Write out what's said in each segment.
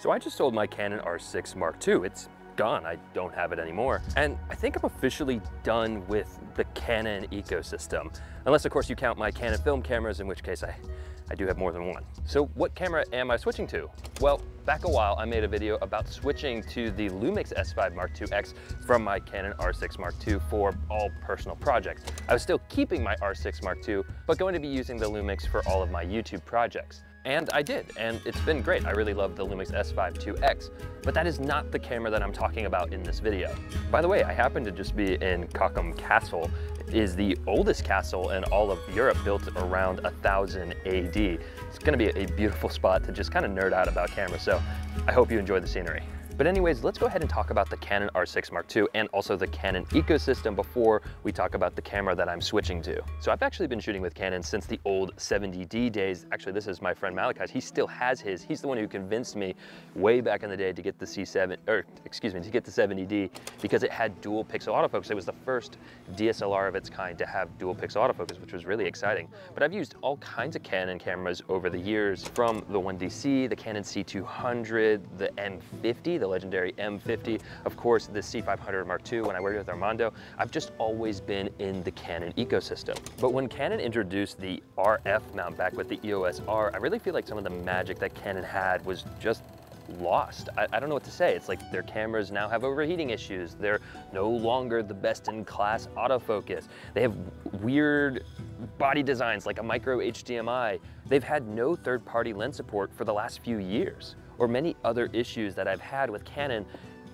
So I just sold my Canon R6 Mark II. It's gone, I don't have it anymore. And I think I'm officially done with the Canon ecosystem. Unless of course you count my Canon film cameras, in which case I, I do have more than one. So what camera am I switching to? Well, back a while I made a video about switching to the Lumix S5 Mark II X from my Canon R6 Mark II for all personal projects. I was still keeping my R6 Mark II, but going to be using the Lumix for all of my YouTube projects. And I did, and it's been great. I really love the Lumix S5 IIX, but that is not the camera that I'm talking about in this video. By the way, I happen to just be in Cochem Castle. Is the oldest castle in all of Europe, built around 1000 AD. It's gonna be a beautiful spot to just kind of nerd out about cameras, so I hope you enjoy the scenery. But anyways, let's go ahead and talk about the Canon R6 Mark II and also the Canon ecosystem before we talk about the camera that I'm switching to. So I've actually been shooting with Canon since the old 70D days. Actually, this is my friend Malachi. He still has his. He's the one who convinced me way back in the day to get the C7, or excuse me, to get the 70D because it had dual pixel autofocus. It was the first DSLR of its kind to have dual pixel autofocus, which was really exciting. But I've used all kinds of Canon cameras over the years from the 1DC, the Canon C200, the M50, the legendary M50, of course the C500 Mark II when I worked with Armando. I've just always been in the Canon ecosystem. But when Canon introduced the RF mount back with the EOS R, I really feel like some of the magic that Canon had was just lost. I, I, don't know what to say. It's like their cameras now have overheating issues. They're no longer the best in class autofocus. They have weird body designs like a micro HDMI. They've had no third party lens support for the last few years or many other issues that I've had with Canon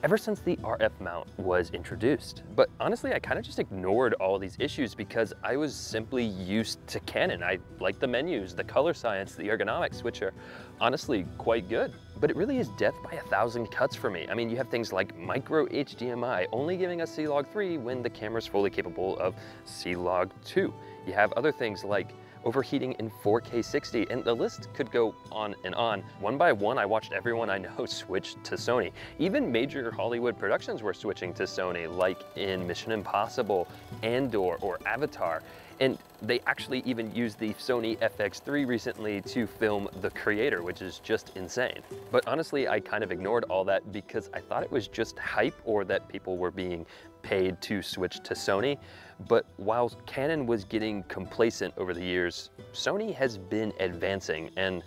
ever since the RF mount was introduced. But honestly, I kind of just ignored all these issues because I was simply used to Canon. I like the menus, the color science, the ergonomics, which are honestly quite good. But it really is death by a thousand cuts for me. I mean, you have things like micro HDMI only giving us C-Log 3 when the camera is fully capable of C-Log 2. You have other things like overheating in 4K 60, and the list could go on and on. One by one, I watched everyone I know switch to Sony. Even major Hollywood productions were switching to Sony, like in Mission Impossible, Andor, or Avatar. And they actually even used the Sony FX3 recently to film The Creator, which is just insane. But honestly, I kind of ignored all that because I thought it was just hype or that people were being paid to switch to Sony. But while Canon was getting complacent over the years, Sony has been advancing and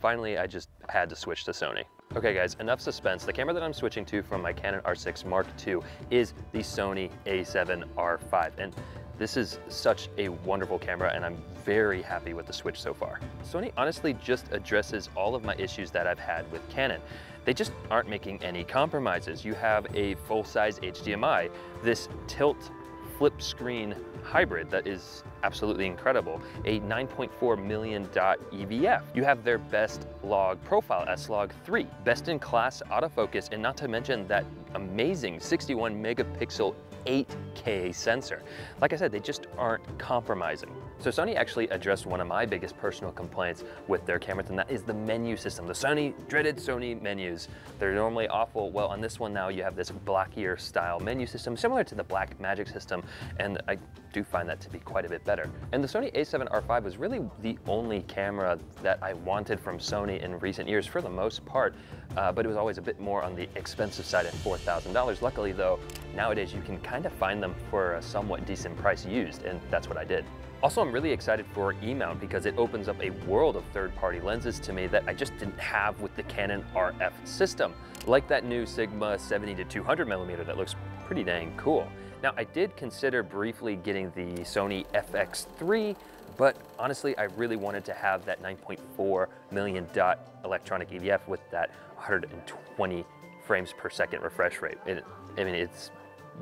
finally I just had to switch to Sony. Okay guys, enough suspense. The camera that I'm switching to from my Canon R6 Mark II is the Sony a7 R5. And this is such a wonderful camera and I'm very happy with the switch so far. Sony honestly just addresses all of my issues that I've had with Canon. They just aren't making any compromises. You have a full-size HDMI, this tilt flip screen hybrid that is absolutely incredible, a 9.4 million dot EVF. You have their best log profile, S-Log 3, best in class autofocus, and not to mention that amazing 61 megapixel 8K sensor. Like I said, they just aren't compromising. So Sony actually addressed one of my biggest personal complaints with their cameras, and that is the menu system. The Sony, dreaded Sony menus. They're normally awful. Well, on this one now, you have this Blackier style menu system, similar to the Black Magic system, and I do find that to be quite a bit better. And the Sony a7R5 was really the only camera that I wanted from Sony in recent years for the most part, uh, but it was always a bit more on the expensive side at $4,000. Luckily though, nowadays you can kind of find them for a somewhat decent price used, and that's what I did. Also, I'm really excited for E-mount because it opens up a world of third-party lenses to me that I just didn't have with the Canon RF system, like that new Sigma 70 to 200 millimeter that looks pretty dang cool. Now, I did consider briefly getting the Sony FX3, but honestly, I really wanted to have that 9.4 million dot electronic EVF with that 120 frames per second refresh rate. It, I mean, it's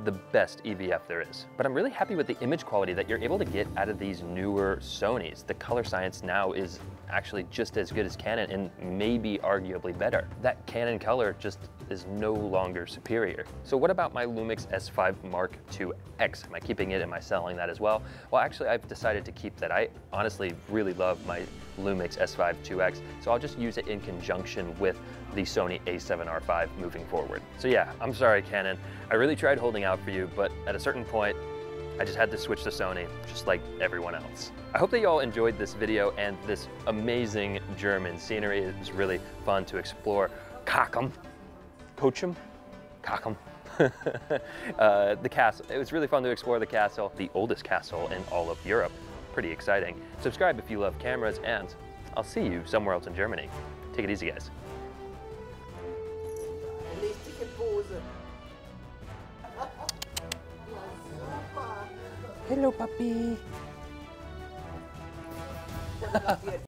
the best EVF there is. But I'm really happy with the image quality that you're able to get out of these newer Sonys. The color science now is actually just as good as Canon and maybe arguably better. That Canon color just is no longer superior. So what about my Lumix S5 Mark II X? Am I keeping it? Am I selling that as well? Well, actually, I've decided to keep that. I honestly really love my Lumix S5 2X, so I'll just use it in conjunction with the Sony a7R5 moving forward. So yeah, I'm sorry, Canon. I really tried holding out for you, but at a certain point, I just had to switch to Sony, just like everyone else. I hope that you all enjoyed this video and this amazing German scenery. It was really fun to explore Cockham, Coacham, Cockham. uh, the castle. It was really fun to explore the castle, the oldest castle in all of Europe. Pretty exciting. Subscribe if you love cameras, and I'll see you somewhere else in Germany. Take it easy, guys. Hello, puppy.